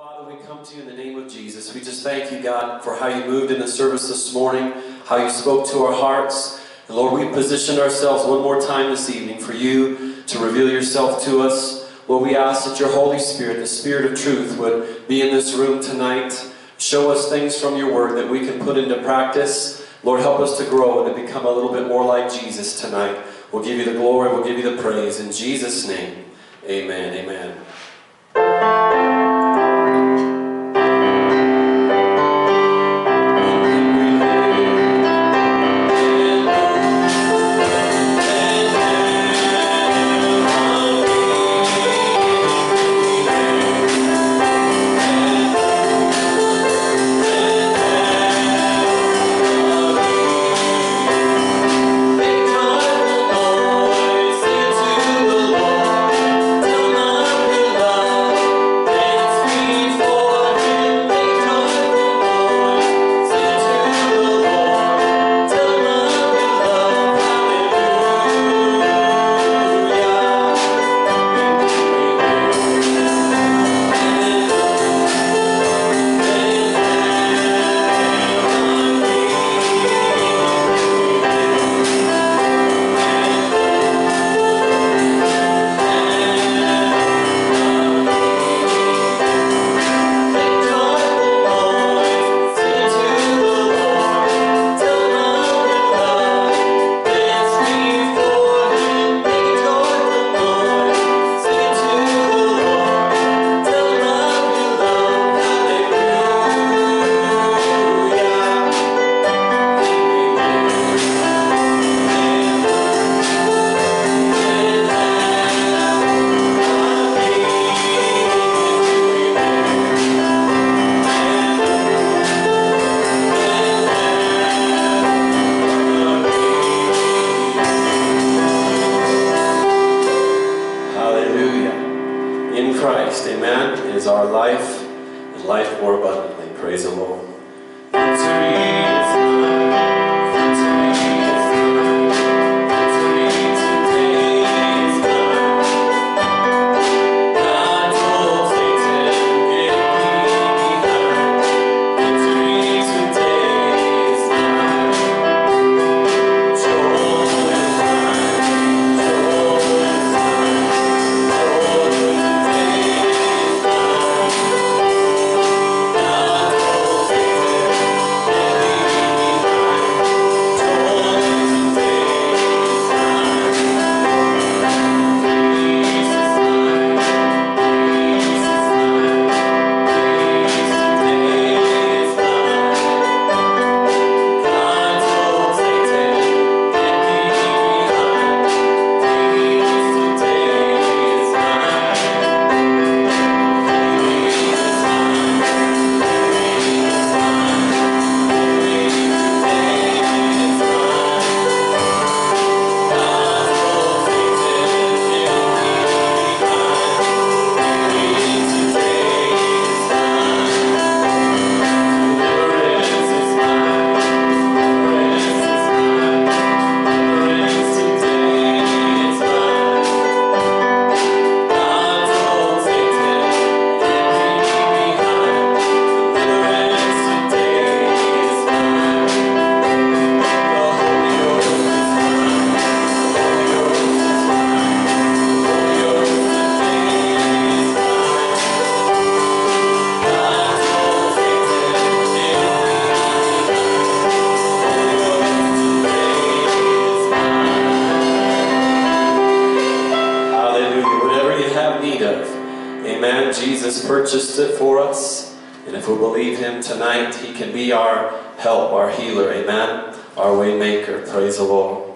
Father, we come to you in the name of Jesus. We just thank you, God, for how you moved in the service this morning, how you spoke to our hearts. And Lord, we positioned ourselves one more time this evening for you to reveal yourself to us. Lord, we ask that your Holy Spirit, the Spirit of truth, would be in this room tonight. Show us things from your word that we can put into practice. Lord, help us to grow and to become a little bit more like Jesus tonight. We'll give you the glory, we'll give you the praise. In Jesus' name, amen, amen. Praise the Lord.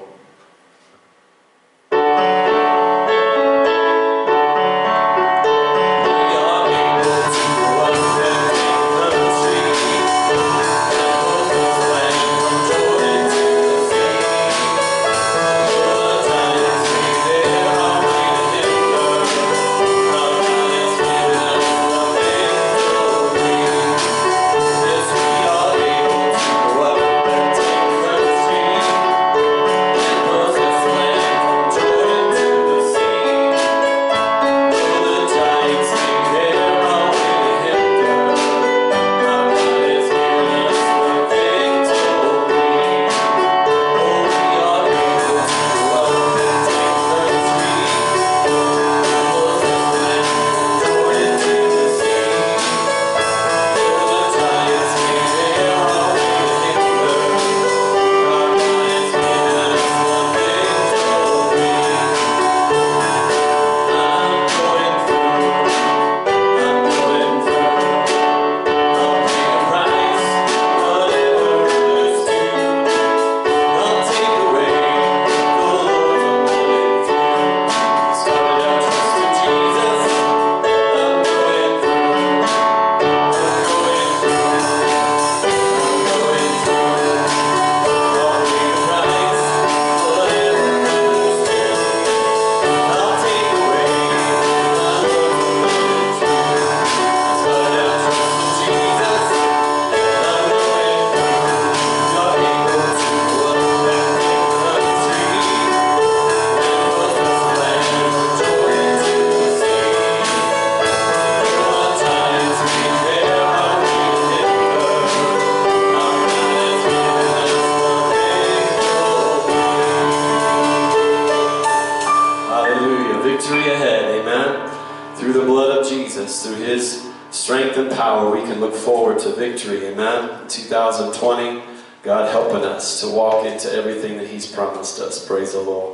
He's promised us. Praise the Lord.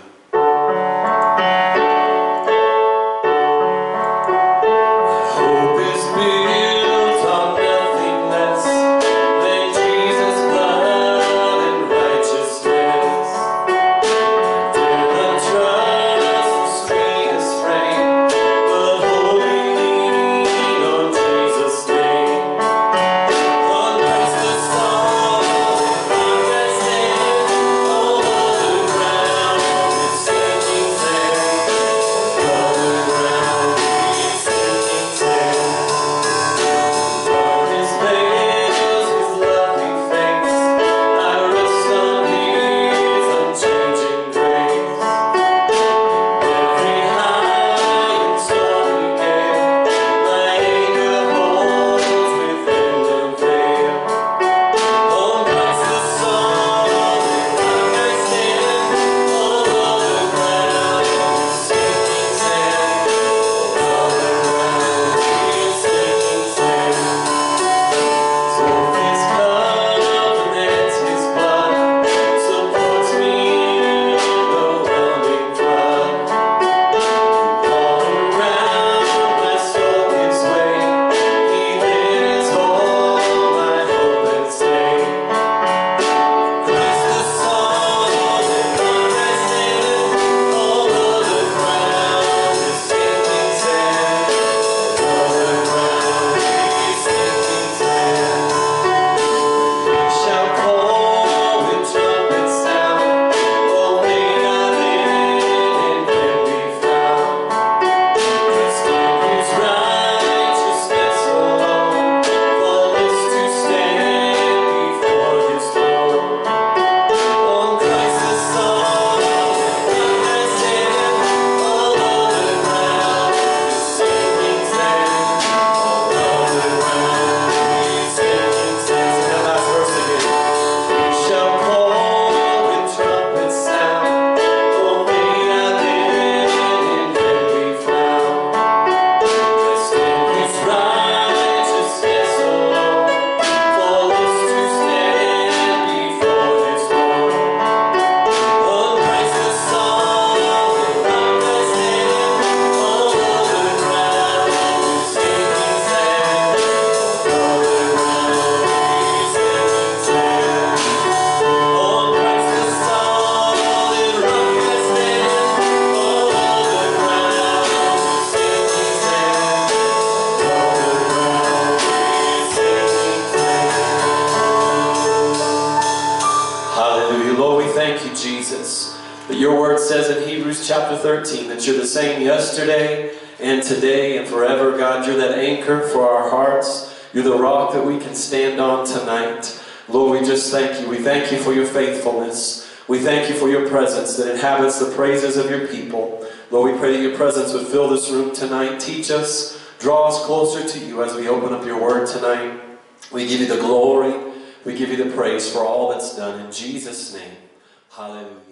that you're the same yesterday and today and forever. God, you're that anchor for our hearts. You're the rock that we can stand on tonight. Lord, we just thank you. We thank you for your faithfulness. We thank you for your presence that inhabits the praises of your people. Lord, we pray that your presence would fill this room tonight. Teach us, draw us closer to you as we open up your word tonight. We give you the glory. We give you the praise for all that's done. In Jesus' name, hallelujah.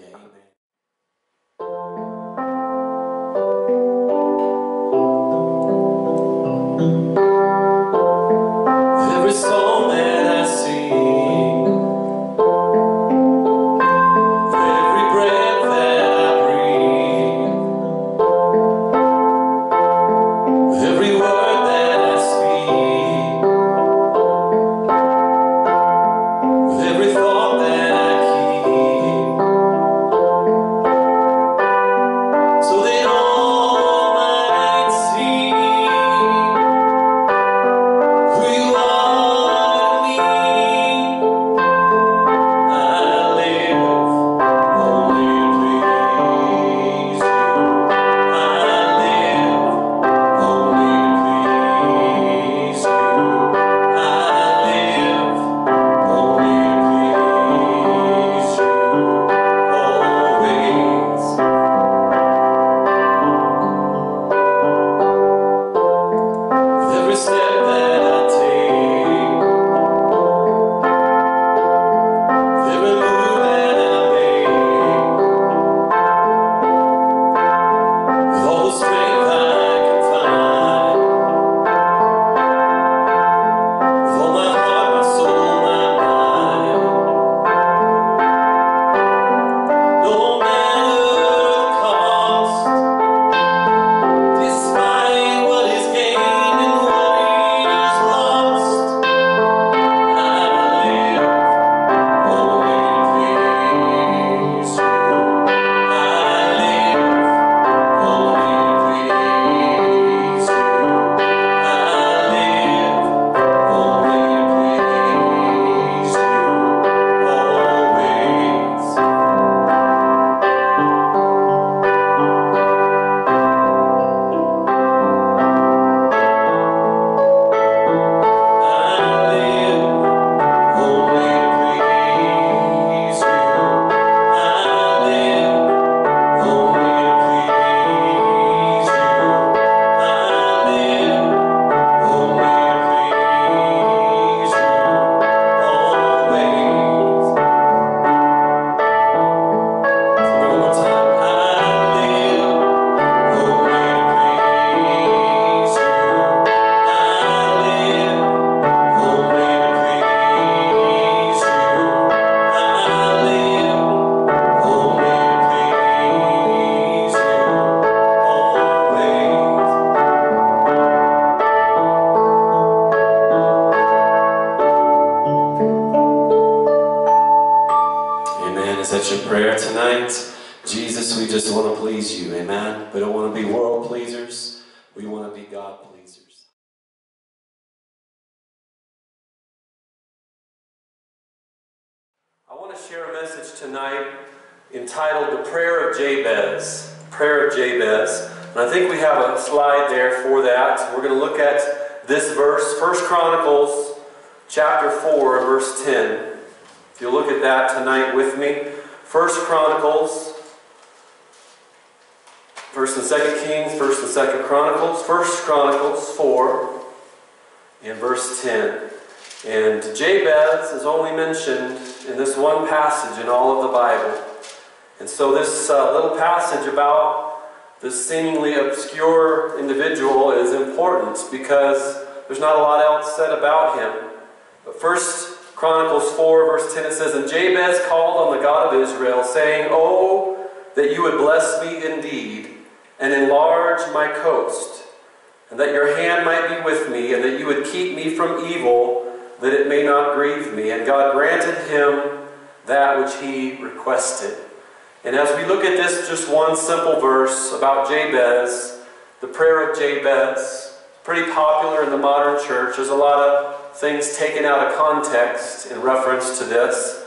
This one passage in all of the Bible. And so, this uh, little passage about this seemingly obscure individual is important because there's not a lot else said about him. But First Chronicles 4, verse 10, it says, And Jabez called on the God of Israel, saying, Oh, that you would bless me indeed, and enlarge my coast, and that your hand might be with me, and that you would keep me from evil, that it may not grieve me. And God granted him that which he requested. And as we look at this, just one simple verse about Jabez, the prayer of Jabez, pretty popular in the modern church. There's a lot of things taken out of context in reference to this.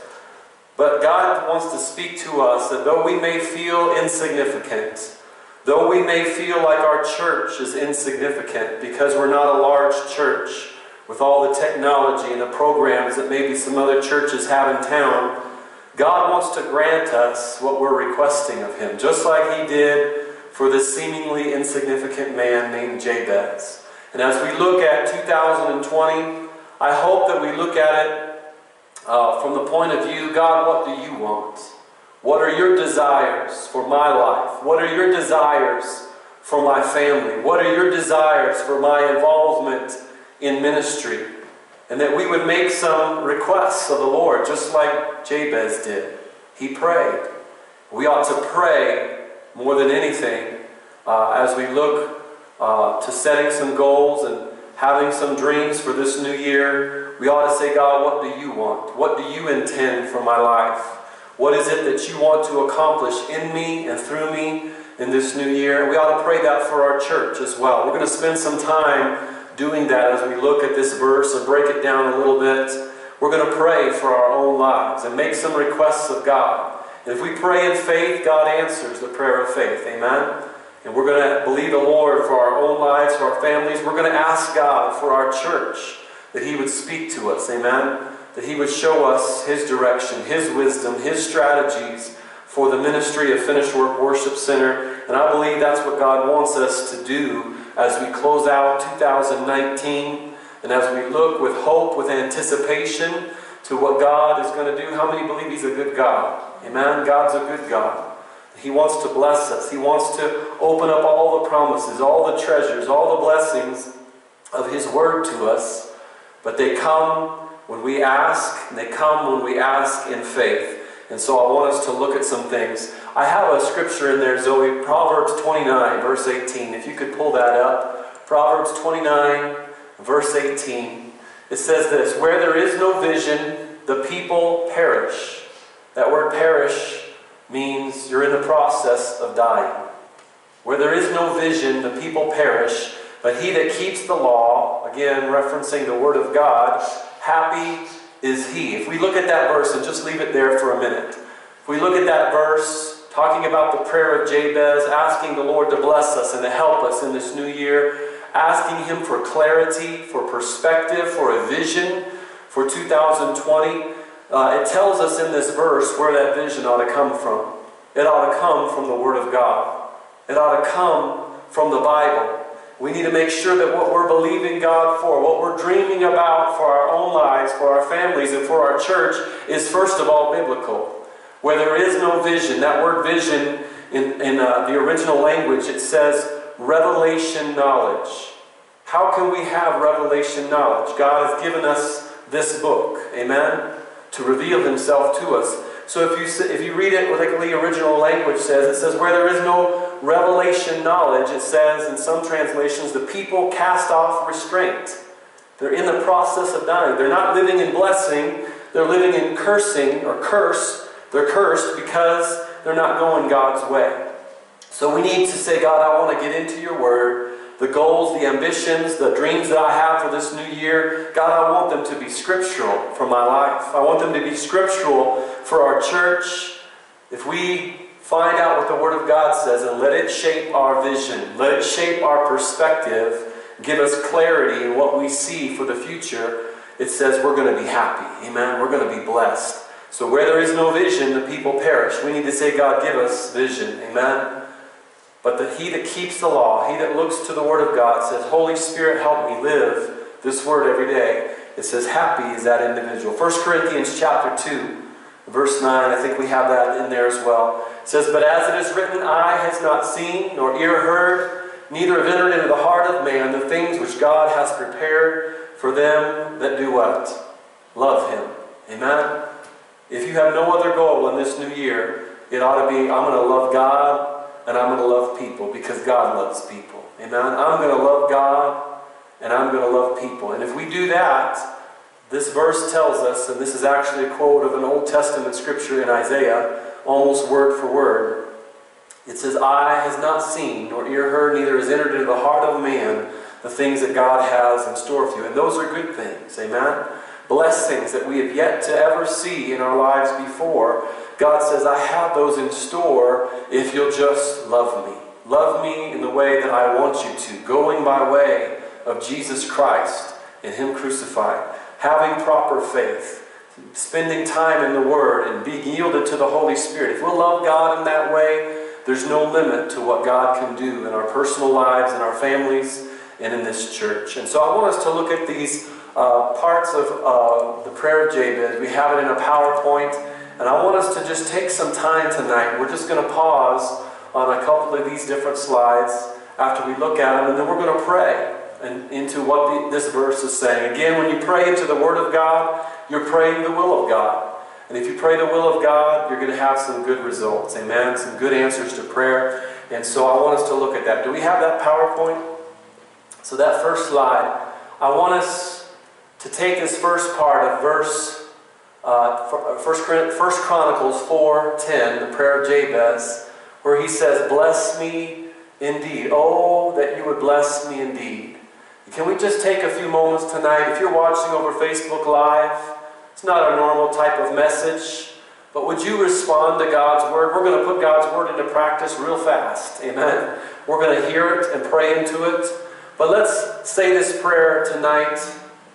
But God wants to speak to us that though we may feel insignificant, though we may feel like our church is insignificant because we're not a large church with all the technology and the programs that maybe some other churches have in town, God wants to grant us what we're requesting of Him, just like He did for this seemingly insignificant man named Jabez. And as we look at 2020, I hope that we look at it uh, from the point of view God, what do you want? What are your desires for my life? What are your desires for my family? What are your desires for my involvement in ministry? And that we would make some requests of the Lord, just like Jabez did. He prayed. We ought to pray more than anything uh, as we look uh, to setting some goals and having some dreams for this new year. We ought to say, God, what do you want? What do you intend for my life? What is it that you want to accomplish in me and through me in this new year? We ought to pray that for our church as well. We're going to spend some time doing that as we look at this verse and break it down a little bit. We're going to pray for our own lives and make some requests of God. And if we pray in faith, God answers the prayer of faith. Amen? And we're going to believe the Lord for our own lives, for our families. We're going to ask God for our church that He would speak to us. Amen? That He would show us His direction, His wisdom, His strategies for the ministry of Finished Work Worship Center. And I believe that's what God wants us to do as we close out 2019 and as we look with hope, with anticipation to what God is going to do. How many believe He's a good God? Amen? God's a good God. He wants to bless us. He wants to open up all the promises, all the treasures, all the blessings of His Word to us. But they come when we ask, and they come when we ask in faith. And so I want us to look at some things. I have a scripture in there, Zoe, Proverbs 29, verse 18. If you could pull that up. Proverbs 29, verse 18. It says this Where there is no vision, the people perish. That word perish means you're in the process of dying. Where there is no vision, the people perish. But he that keeps the law, again referencing the Word of God, happy is he. If we look at that verse and just leave it there for a minute. If we look at that verse, talking about the prayer of Jabez, asking the Lord to bless us and to help us in this new year, asking Him for clarity, for perspective, for a vision for 2020. Uh, it tells us in this verse where that vision ought to come from. It ought to come from the Word of God. It ought to come from the Bible. We need to make sure that what we're believing God for, what we're dreaming about for our own lives, for our families, and for our church is first of all biblical. Where there is no vision, that word vision in, in uh, the original language, it says revelation knowledge. How can we have revelation knowledge? God has given us this book. Amen? to reveal himself to us. So if you, if you read it like the original language says, it says, where there is no revelation knowledge, it says in some translations, the people cast off restraint. They're in the process of dying. They're not living in blessing, they're living in cursing or curse. They're cursed because they're not going God's way. So we need to say, God, I want to get into your word the goals, the ambitions, the dreams that I have for this new year, God, I want them to be scriptural for my life. I want them to be scriptural for our church. If we find out what the Word of God says and let it shape our vision, let it shape our perspective, give us clarity in what we see for the future, it says we're going to be happy. Amen. We're going to be blessed. So where there is no vision, the people perish. We need to say, God, give us vision. Amen. But the, he that keeps the law, he that looks to the Word of God, says, Holy Spirit, help me live this Word every day. It says, happy is that individual. 1 Corinthians chapter 2, verse 9, I think we have that in there as well. It says, But as it is written, eye has not seen, nor ear heard, neither have entered into the heart of man the things which God has prepared for them that do what? Love Him. Amen? If you have no other goal in this new year, it ought to be, I'm going to love God and I'm going to love people because God loves people. Amen? I'm going to love God and I'm going to love people. And if we do that, this verse tells us, and this is actually a quote of an Old Testament scripture in Isaiah, almost word for word. It says, Eye has not seen, nor ear heard, neither has entered into the heart of man the things that God has in store for you. And those are good things. Amen? blessings that we have yet to ever see in our lives before, God says, I have those in store if you'll just love me. Love me in the way that I want you to, going by way of Jesus Christ and Him crucified, having proper faith, spending time in the Word, and being yielded to the Holy Spirit. If we'll love God in that way, there's no limit to what God can do in our personal lives, in our families, and in this church. And so I want us to look at these uh, parts of uh, the prayer of Jabez. We have it in a PowerPoint. And I want us to just take some time tonight. We're just going to pause on a couple of these different slides after we look at them, and then we're going to pray and, into what the, this verse is saying. Again, when you pray into the Word of God, you're praying the will of God. And if you pray the will of God, you're going to have some good results. Amen. Some good answers to prayer. And so I want us to look at that. Do we have that PowerPoint? So that first slide, I want us to take this first part of verse uh, uh First, Chronicles 4.10, the prayer of Jabez, where he says, Bless me indeed. Oh, that you would bless me indeed. Can we just take a few moments tonight? If you're watching over Facebook Live, it's not a normal type of message, but would you respond to God's Word? We're going to put God's Word into practice real fast. Amen. We're going to hear it and pray into it. But let's say this prayer tonight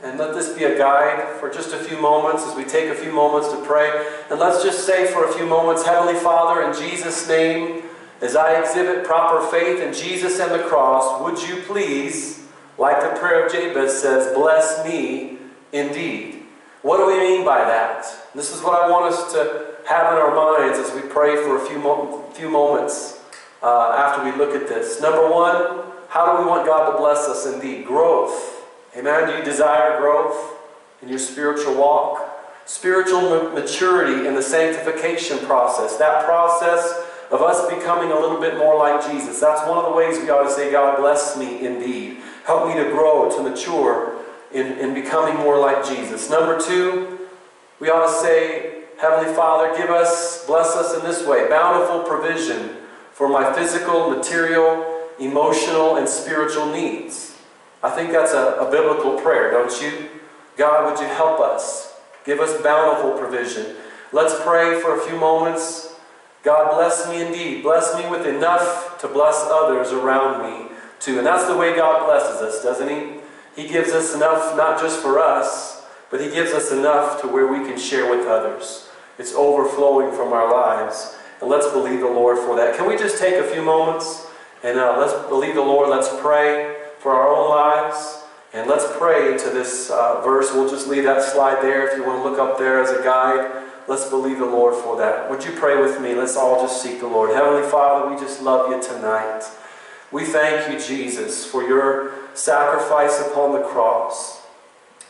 and let this be a guide for just a few moments as we take a few moments to pray. And let's just say for a few moments, Heavenly Father, in Jesus' name, as I exhibit proper faith in Jesus and the cross, would you please, like the prayer of Jabez says, bless me indeed? What do we mean by that? This is what I want us to have in our minds as we pray for a few, mo few moments uh, after we look at this. Number one, how do we want God to bless us indeed? Growth. Amen. Do you desire growth in your spiritual walk? Spiritual maturity in the sanctification process. That process of us becoming a little bit more like Jesus. That's one of the ways we ought to say, God bless me indeed. Help me to grow, to mature in, in becoming more like Jesus. Number two, we ought to say, Heavenly Father, give us, bless us in this way, bountiful provision for my physical, material, emotional, and spiritual needs. I think that's a, a biblical prayer, don't you? God, would you help us? Give us bountiful provision. Let's pray for a few moments. God, bless me indeed. Bless me with enough to bless others around me And that's the way God blesses us, doesn't He? He gives us enough not just for us, but He gives us enough to where we can share with others. It's overflowing from our lives. And let's believe the Lord for that. Can we just take a few moments and uh, let's believe the Lord? Let's pray for our own lives. And let's pray into this uh, verse. We'll just leave that slide there if you want to look up there as a guide. Let's believe the Lord for that. Would you pray with me? Let's all just seek the Lord. Heavenly Father, we just love you tonight. We thank you, Jesus, for your sacrifice upon the cross.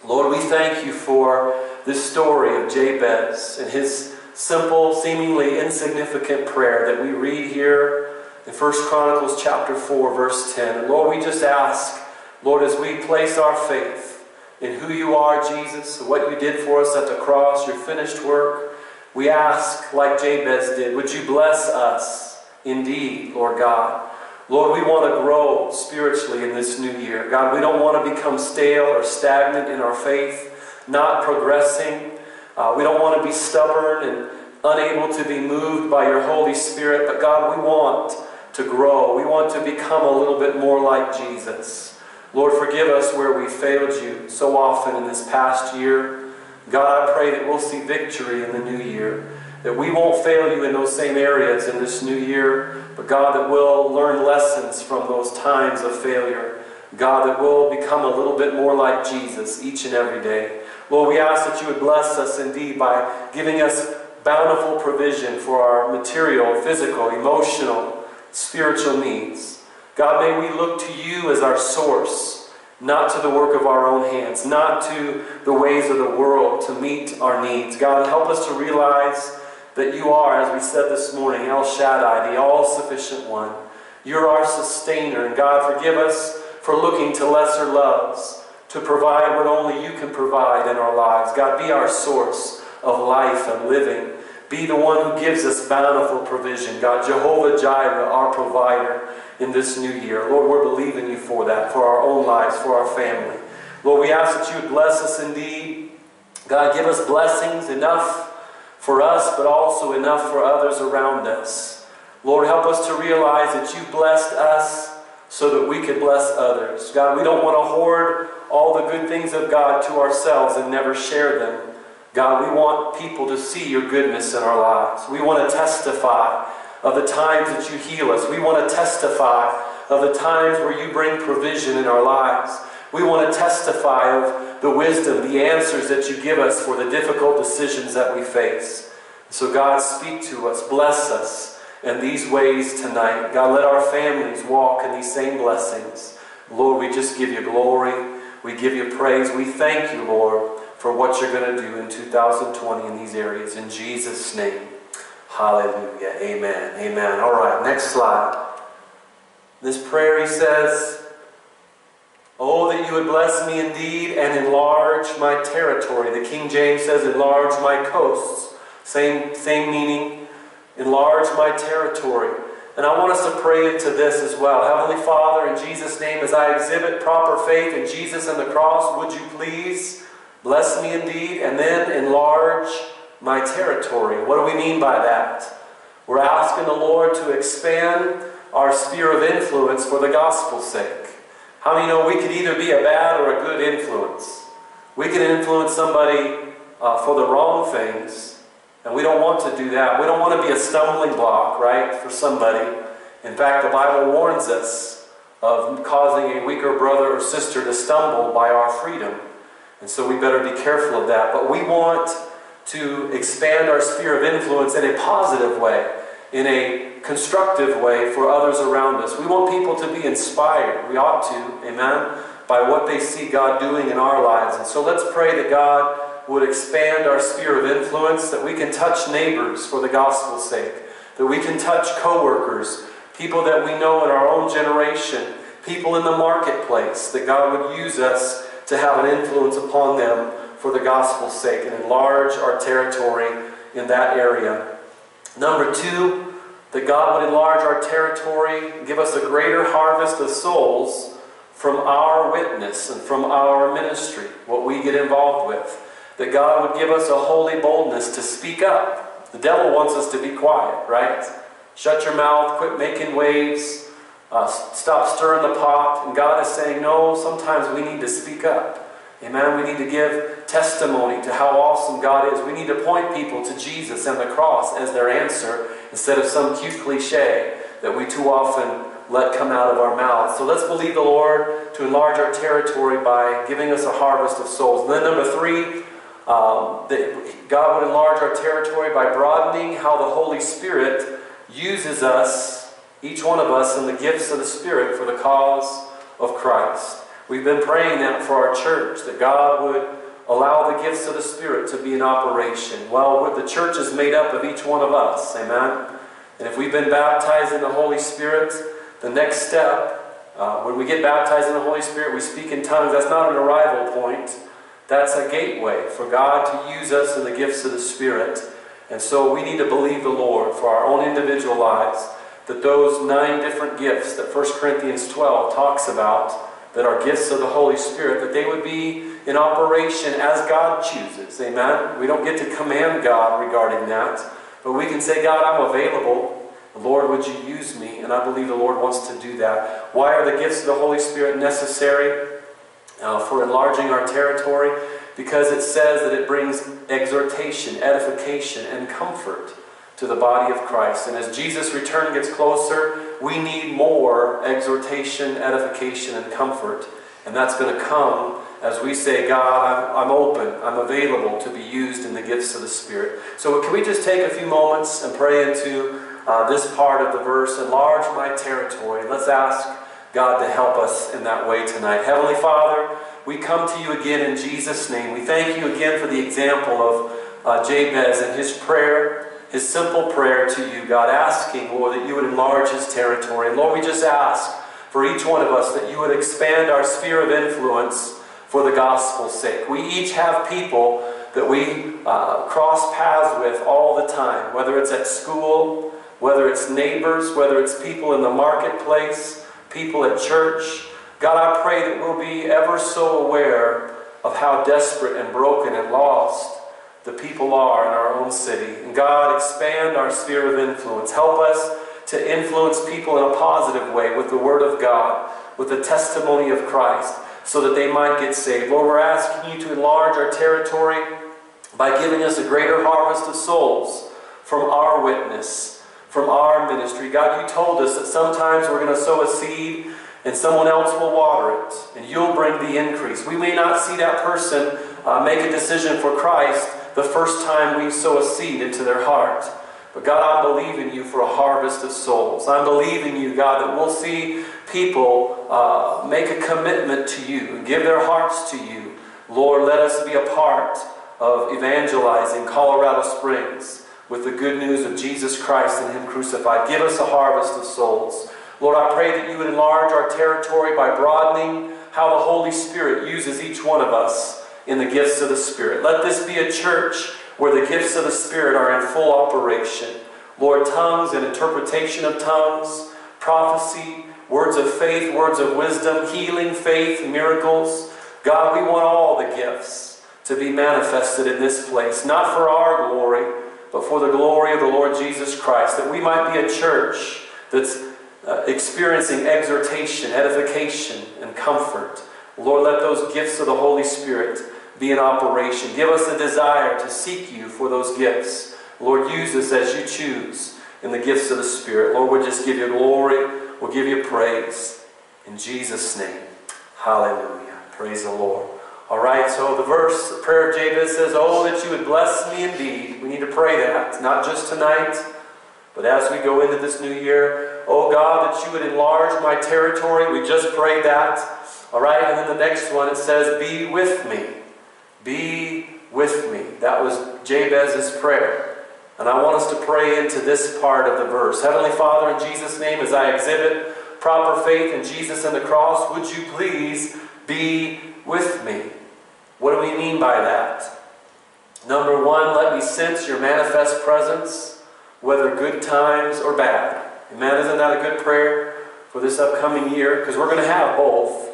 Lord, we thank you for this story of Jabez and his simple, seemingly insignificant prayer that we read here in 1 Chronicles chapter 4, verse 10. And Lord, we just ask, Lord, as we place our faith in who you are, Jesus, what you did for us at the cross, your finished work, we ask, like Jabez did, would you bless us indeed, Lord God? Lord, we want to grow spiritually in this new year. God, we don't want to become stale or stagnant in our faith, not progressing. Uh, we don't want to be stubborn and unable to be moved by your Holy Spirit. But God, we want to grow. We want to become a little bit more like Jesus. Lord, forgive us where we failed you so often in this past year. God, I pray that we'll see victory in the new year. That we won't fail you in those same areas in this new year, but God, that we'll learn lessons from those times of failure. God, that we'll become a little bit more like Jesus each and every day. Lord, we ask that you would bless us indeed by giving us bountiful provision for our material, physical, emotional, spiritual needs. God, may we look to you as our source, not to the work of our own hands, not to the ways of the world to meet our needs. God, help us to realize that you are, as we said this morning, El Shaddai, the all sufficient one. You're our sustainer. And God, forgive us for looking to lesser loves to provide what only you can provide in our lives. God, be our source of life and living. Be the one who gives us bountiful provision. God, Jehovah Jireh, our provider in this new year. Lord, we're believing you for that, for our own lives, for our family. Lord, we ask that you would bless us indeed God, give us blessings enough for us, but also enough for others around us. Lord, help us to realize that you blessed us so that we could bless others. God, we don't want to hoard all the good things of God to ourselves and never share them. God, we want people to see your goodness in our lives. We want to testify of the times that you heal us. We want to testify of the times where you bring provision in our lives. We want to testify of the wisdom, the answers that you give us for the difficult decisions that we face. So, God, speak to us, bless us in these ways tonight. God, let our families walk in these same blessings. Lord, we just give you glory. We give you praise. We thank you, Lord, for what you're going to do in 2020 in these areas. In Jesus' name, hallelujah. Amen. Amen. All right, next slide. This prayer, he says, Oh, that you would bless me indeed and enlarge my territory. The King James says, enlarge my coasts. Same, same meaning, enlarge my territory. And I want us to pray into this as well. Heavenly Father, in Jesus' name, as I exhibit proper faith in Jesus and the cross, would you please bless me indeed and then enlarge my territory? What do we mean by that? We're asking the Lord to expand our sphere of influence for the gospel's sake. How many know we could either be a bad or a good influence? We can influence somebody uh, for the wrong things, and we don't want to do that. We don't want to be a stumbling block, right, for somebody. In fact, the Bible warns us of causing a weaker brother or sister to stumble by our freedom. And so we better be careful of that. But we want to expand our sphere of influence in a positive way in a constructive way for others around us. We want people to be inspired. We ought to, amen, by what they see God doing in our lives. And so let's pray that God would expand our sphere of influence, that we can touch neighbors for the gospel's sake, that we can touch coworkers, people that we know in our own generation, people in the marketplace, that God would use us to have an influence upon them for the gospel's sake and enlarge our territory in that area. Number two, that God would enlarge our territory, give us a greater harvest of souls from our witness and from our ministry, what we get involved with. That God would give us a holy boldness to speak up. The devil wants us to be quiet, right? Shut your mouth, quit making waves, uh, stop stirring the pot. And God is saying, no, sometimes we need to speak up. Amen. We need to give testimony to how awesome God is. We need to point people to Jesus and the cross as their answer instead of some cute cliche that we too often let come out of our mouths. So let's believe the Lord to enlarge our territory by giving us a harvest of souls. And then number three, um, that God would enlarge our territory by broadening how the Holy Spirit uses us, each one of us, in the gifts of the Spirit for the cause of Christ. We've been praying that for our church, that God would allow the gifts of the Spirit to be in operation. Well, the church is made up of each one of us, amen? And if we've been baptized in the Holy Spirit, the next step, uh, when we get baptized in the Holy Spirit, we speak in tongues. That's not an arrival point. That's a gateway for God to use us in the gifts of the Spirit. And so we need to believe the Lord for our own individual lives that those nine different gifts that 1 Corinthians 12 talks about that are gifts of the Holy Spirit, that they would be in operation as God chooses. Amen? We don't get to command God regarding that, but we can say, God, I'm available. Lord, would you use me? And I believe the Lord wants to do that. Why are the gifts of the Holy Spirit necessary uh, for enlarging our territory? Because it says that it brings exhortation, edification, and comfort to the body of Christ. And as Jesus' return gets closer, we need more exhortation, edification, and comfort. And that's going to come as we say, God, I'm, open, I'm available to be used in the gifts of the Spirit. So, can we just take a few moments and pray into uh, this part of the verse? Enlarge my territory. Let's ask God to help us in that way tonight. Heavenly Father, we come to you again in Jesus' name. We thank you again for the example of uh, Jabez and his prayer his simple prayer to you, God, asking, Lord, that you would enlarge his territory. Lord, we just ask for each one of us that you would expand our sphere of influence for the gospel's sake. We each have people that we uh, cross paths with all the time, whether it's at school, whether it's neighbors, whether it's people in the marketplace, people at church. God, I pray that we'll be ever so aware of how desperate and broken and lost the people are in our own city. And God, expand our sphere of influence. Help us to influence people in a positive way with the Word of God, with the testimony of Christ, so that they might get saved. Lord, we're asking you to enlarge our territory by giving us a greater harvest of souls from our witness, from our ministry. God, you told us that sometimes we're going to sow a seed and someone else will water it, and you'll bring the increase. We may not see that person uh, make a decision for Christ the first time we sow a seed into their heart. But God, I believe in you for a harvest of souls. I believe in you, God, that we'll see people uh, make a commitment to you and give their hearts to you. Lord, let us be a part of evangelizing Colorado Springs with the good news of Jesus Christ and Him crucified. Give us a harvest of souls. Lord, I pray that you would enlarge our territory by broadening how the Holy Spirit uses each one of us in the gifts of the Spirit. Let this be a church where the gifts of the Spirit are in full operation. Lord, tongues and interpretation of tongues, prophecy, words of faith, words of wisdom, healing, faith, miracles. God, we want all the gifts to be manifested in this place, not for our glory, but for the glory of the Lord Jesus Christ, that we might be a church that's uh, experiencing exhortation, edification, and comfort. Lord, let those gifts of the Holy Spirit be in operation. Give us a desire to seek you for those gifts. Lord, use us as you choose in the gifts of the Spirit. Lord, we'll just give you glory. We'll give you praise. In Jesus' name. Hallelujah. Praise the Lord. All right, so the verse, the prayer of Jabez says, Oh, that you would bless me indeed. We need to pray that, not just tonight, but as we go into this new year. Oh, God, that you would enlarge my territory. We just prayed that. All right, and then the next one, it says, Be with me. Be with me. That was Jabez's prayer. And I want us to pray into this part of the verse. Heavenly Father, in Jesus' name, as I exhibit proper faith in Jesus and the cross, would you please be with me? What do we mean by that? Number one, let me sense your manifest presence, whether good times or bad. Amen. Isn't that a good prayer for this upcoming year? Because we're going to have both.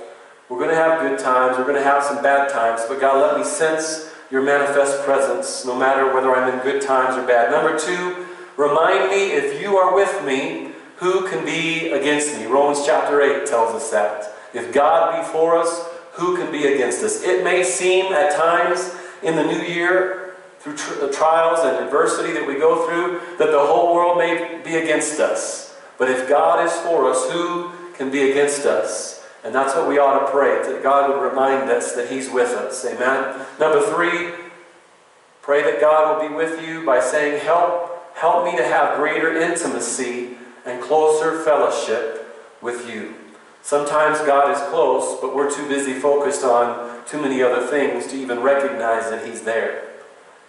We're going to have good times. We're going to have some bad times. But God, let me sense your manifest presence, no matter whether I'm in good times or bad. Number two, remind me if you are with me, who can be against me? Romans chapter 8 tells us that. If God be for us, who can be against us? It may seem at times in the new year, through tri uh, trials and adversity that we go through, that the whole world may be against us. But if God is for us, who can be against us? And that's what we ought to pray, that God would remind us that He's with us. Amen. Number three, pray that God will be with you by saying, Help, help me to have greater intimacy and closer fellowship with you. Sometimes God is close, but we're too busy focused on too many other things to even recognize that He's there.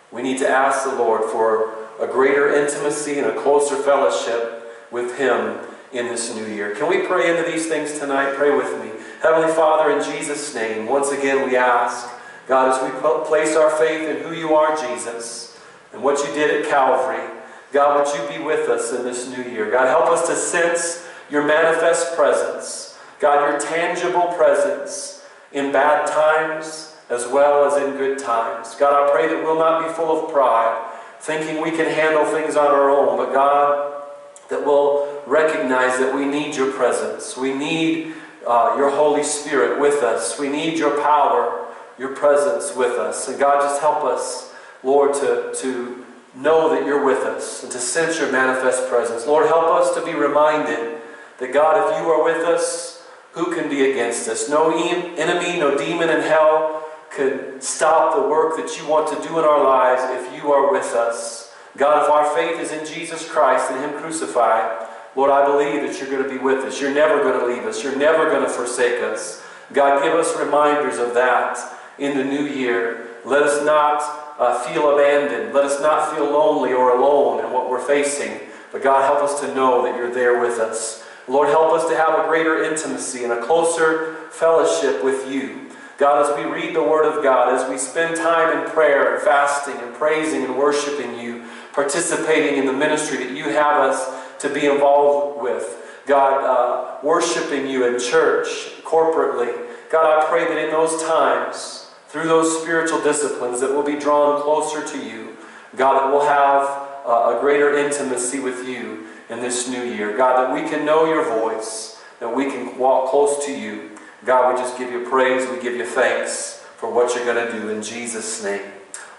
We need to ask the Lord for a greater intimacy and a closer fellowship with Him in this new year. Can we pray into these things tonight? Pray with me. Heavenly Father, in Jesus' name, once again we ask, God, as we place our faith in who you are, Jesus, and what you did at Calvary, God, would you be with us in this new year? God, help us to sense your manifest presence. God, your tangible presence in bad times as well as in good times. God, I pray that we'll not be full of pride, thinking we can handle things on our own, but God, that we'll recognize that we need your presence. We need uh, your Holy Spirit with us. We need your power, your presence with us. And God, just help us, Lord, to, to know that you're with us and to sense your manifest presence. Lord, help us to be reminded that, God, if you are with us, who can be against us? No enemy, no demon in hell could stop the work that you want to do in our lives if you are with us. God, if our faith is in Jesus Christ and Him crucified, Lord, I believe that you're going to be with us. You're never going to leave us. You're never going to forsake us. God, give us reminders of that in the new year. Let us not uh, feel abandoned. Let us not feel lonely or alone in what we're facing. But God, help us to know that you're there with us. Lord, help us to have a greater intimacy and a closer fellowship with you. God, as we read the Word of God, as we spend time in prayer and fasting and praising and worshiping you, participating in the ministry that you have us to be involved with. God, uh, worshiping you in church, corporately. God, I pray that in those times, through those spiritual disciplines that we'll be drawn closer to you. God, that we'll have uh, a greater intimacy with you in this new year. God, that we can know your voice, that we can walk close to you. God, we just give you praise, we give you thanks for what you're going to do in Jesus' name.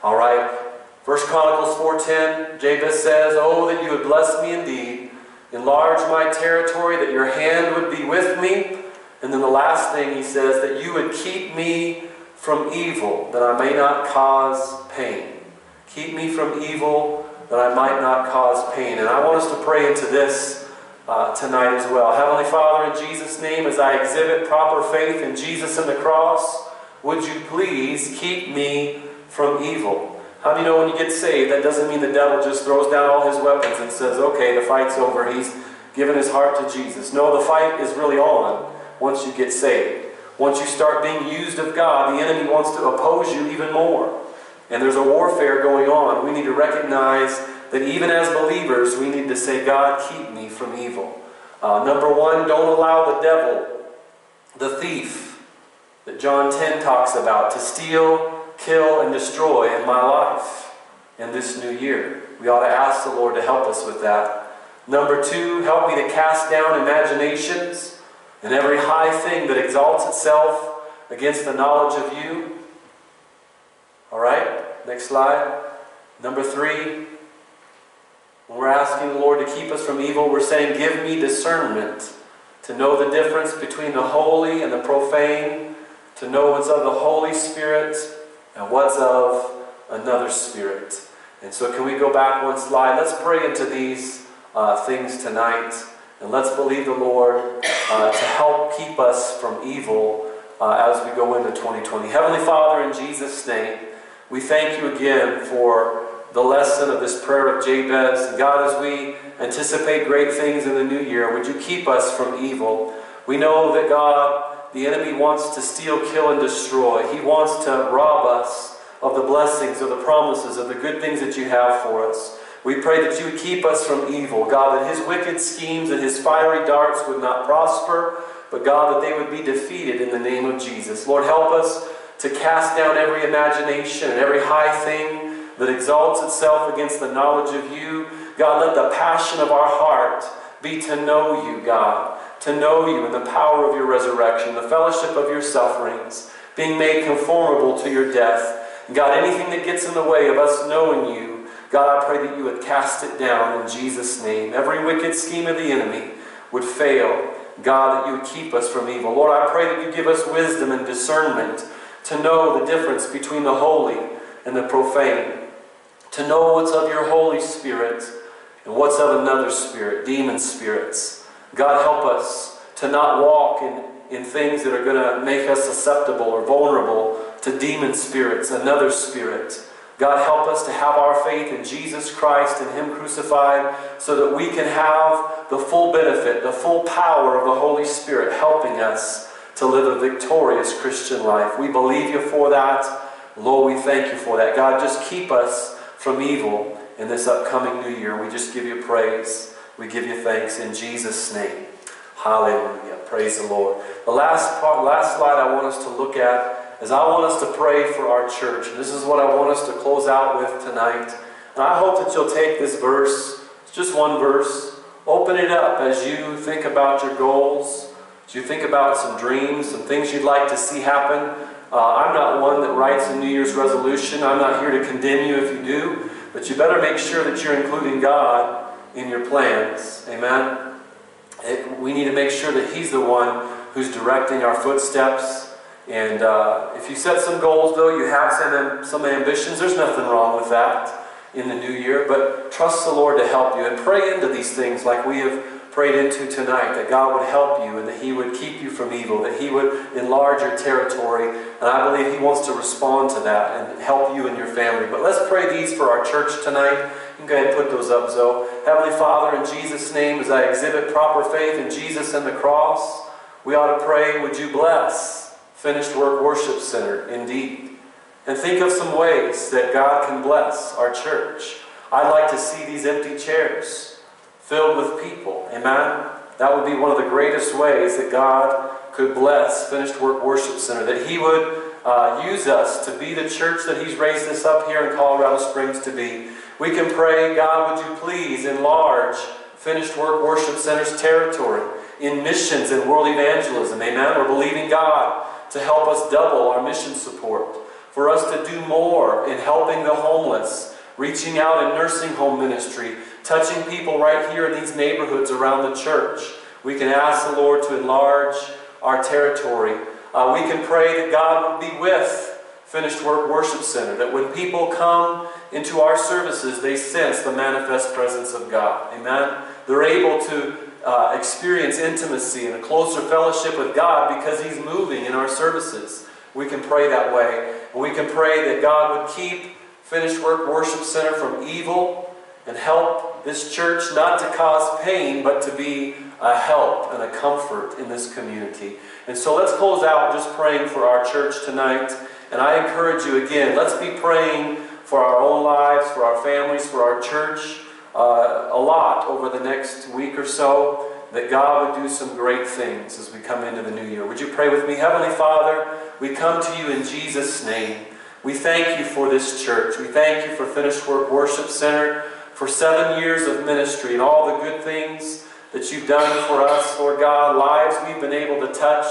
All right. First Chronicles 4.10, Jabez says, Oh, that you would bless me indeed, enlarge my territory, that your hand would be with me. And then the last thing he says, that you would keep me from evil, that I may not cause pain. Keep me from evil, that I might not cause pain. And I want us to pray into this uh, tonight as well. Heavenly Father, in Jesus' name, as I exhibit proper faith in Jesus and the cross, would you please keep me from evil? How do you know when you get saved, that doesn't mean the devil just throws down all his weapons and says, okay, the fight's over, he's given his heart to Jesus. No, the fight is really on once you get saved. Once you start being used of God, the enemy wants to oppose you even more. And there's a warfare going on. We need to recognize that even as believers, we need to say, God, keep me from evil. Uh, number one, don't allow the devil, the thief, that John 10 talks about, to steal, kill, and destroy in my life in this new year. We ought to ask the Lord to help us with that. Number two, help me to cast down imaginations and every high thing that exalts itself against the knowledge of you. All right, next slide. Number three, when we're asking the Lord to keep us from evil, we're saying, Give me discernment to know the difference between the holy and the profane, to know what's of the Holy Spirit and what's of another spirit. And so, can we go back one slide? Let's pray into these uh, things tonight. And let's believe the Lord uh, to help keep us from evil uh, as we go into 2020. Heavenly Father, in Jesus' name, we thank you again for the lesson of this prayer of Jabez. God, as we anticipate great things in the new year, would you keep us from evil? We know that God, the enemy wants to steal, kill, and destroy. He wants to rob us of the blessings, of the promises, of the good things that you have for us. We pray that you would keep us from evil. God, that his wicked schemes and his fiery darts would not prosper, but God, that they would be defeated in the name of Jesus. Lord, help us to cast down every imagination and every high thing that exalts itself against the knowledge of you. God, let the passion of our heart be to know you, God, to know you in the power of your resurrection, the fellowship of your sufferings, being made conformable to your death. God, anything that gets in the way of us knowing you, God, I pray that you would cast it down in Jesus' name. Every wicked scheme of the enemy would fail. God, that you would keep us from evil. Lord, I pray that you give us wisdom and discernment to know the difference between the holy and the profane, to know what's of your Holy Spirit and what's of another spirit, demon spirits. God, help us to not walk in, in things that are going to make us susceptible or vulnerable to demon spirits, another spirit. God, help us to have our faith in Jesus Christ and Him crucified so that we can have the full benefit, the full power of the Holy Spirit helping us to live a victorious Christian life. We believe you for that. Lord, we thank you for that. God, just keep us from evil in this upcoming new year. We just give you praise. We give you thanks in Jesus' name. Hallelujah. Praise the Lord. The last part, last slide I want us to look at is I want us to pray for our church. And this is what I want us to close out with tonight. And I hope that you'll take this verse, it's just one verse, open it up as you think about your goals, as you think about some dreams, some things you'd like to see happen. Uh, I'm not one that writes a New Year's resolution. I'm not here to condemn you if you do. But you better make sure that you're including God in your plans. Amen? It, we need to make sure that He's the one who's directing our footsteps. And uh, if you set some goals, though, you have some, some ambitions, there's nothing wrong with that in the new year. But trust the Lord to help you and pray into these things like we have prayed into tonight that God would help you and that He would keep you from evil, that He would enlarge your territory. And I believe He wants to respond to that and help you and your family. But let's pray these for our church tonight. You can go ahead and put those up, Zoe. Heavenly Father, in Jesus' name, as I exhibit proper faith in Jesus and the cross, we ought to pray, would you bless Finished Work Worship Center, indeed. And think of some ways that God can bless our church. I'd like to see these empty chairs filled with people. Amen? That would be one of the greatest ways that God could bless Finished Work Worship Center. That He would uh, use us to be the church that He's raised us up here in Colorado Springs to be. We can pray, God, would you please enlarge Finished Work Worship Center's territory in missions and world evangelism. Amen. We're believing God to help us double our mission support, for us to do more in helping the homeless, reaching out in nursing home ministry, touching people right here in these neighborhoods around the church. We can ask the Lord to enlarge our territory. Uh, we can pray that God would be with Finished Work Worship Center, that when people come into our services, they sense the manifest presence of God. Amen. They're able to uh, experience intimacy and a closer fellowship with God because He's moving in our services. We can pray that way. We can pray that God would keep Finished Work Worship Center from evil and help this church not to cause pain, but to be a help and a comfort in this community. And so let's close out just praying for our church tonight. And I encourage you again, let's be praying for our own lives, for our families, for our church uh, a lot over the next week or so that God would do some great things as we come into the new year. Would you pray with me? Heavenly Father, we come to you in Jesus' name. We thank you for this church. We thank you for Finished Work Worship Center, for seven years of ministry and all the good things that you've done for us, Lord God, lives we've been able to touch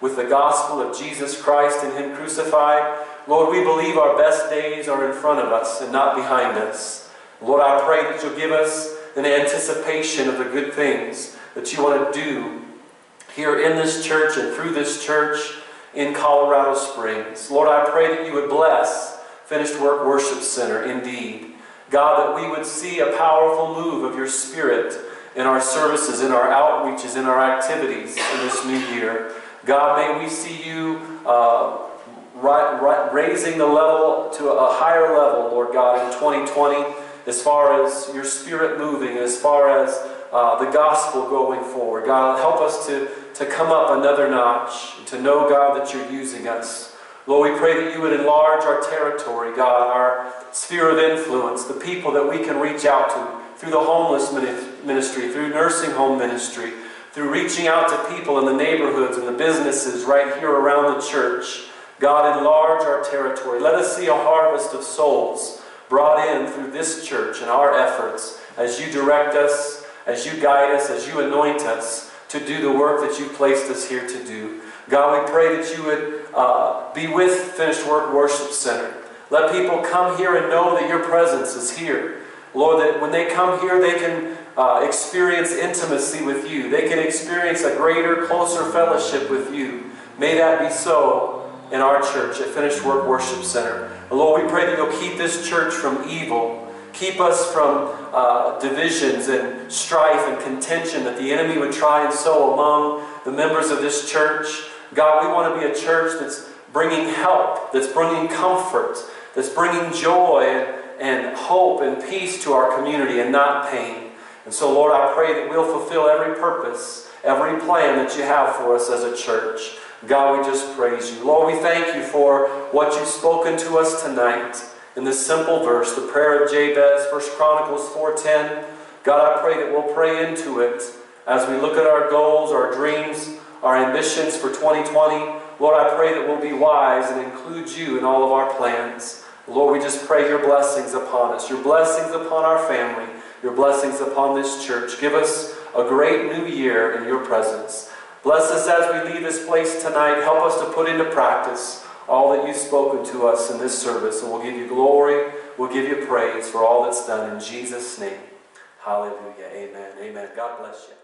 with the gospel of Jesus Christ and Him crucified. Lord, we believe our best days are in front of us and not behind us. Lord, I pray that you'll give us an anticipation of the good things that you want to do here in this church and through this church in Colorado Springs. Lord, I pray that you would bless Finished Work Worship Center indeed. God, that we would see a powerful move of your Spirit in our services, in our outreaches, in our activities in this new year. God, may we see you uh, raising the level to a higher level, Lord God, in 2020 as far as your spirit moving, as far as uh, the gospel going forward. God, help us to, to come up another notch, to know, God, that you're using us. Lord, we pray that you would enlarge our territory, God, our sphere of influence, the people that we can reach out to through the homeless ministry, through nursing home ministry, through reaching out to people in the neighborhoods and the businesses right here around the church. God, enlarge our territory. Let us see a harvest of souls brought in through this church and our efforts as you direct us, as you guide us, as you anoint us to do the work that you placed us here to do. God, we pray that you would uh, be with Finished Work Worship Center. Let people come here and know that your presence is here. Lord, that when they come here, they can uh, experience intimacy with you. They can experience a greater, closer fellowship with you. May that be so in our church at Finished Work Worship Center. Lord, we pray that you'll keep this church from evil. Keep us from uh, divisions and strife and contention that the enemy would try and sow among the members of this church. God, we want to be a church that's bringing help, that's bringing comfort, that's bringing joy and, hope and peace to our community and not pain. And so, Lord, I pray that we'll fulfill every purpose, every plan that you have for us as a church. God, we just praise you. Lord, we thank you for what you've spoken to us tonight in this simple verse, the prayer of Jabez, 1 Chronicles 4.10. God, I pray that we'll pray into it as we look at our goals, our dreams, our ambitions for 2020. Lord, I pray that we'll be wise and include you in all of our plans. Lord, we just pray your blessings upon us, your blessings upon our family, your blessings upon this church. Give us a great new year in your presence. Bless us as we leave this place tonight. Help us to put into practice all that you've spoken to us in this service. And we'll give you glory, we'll give you praise for all that's done in Jesus' name. Hallelujah. Amen. Amen. God bless you.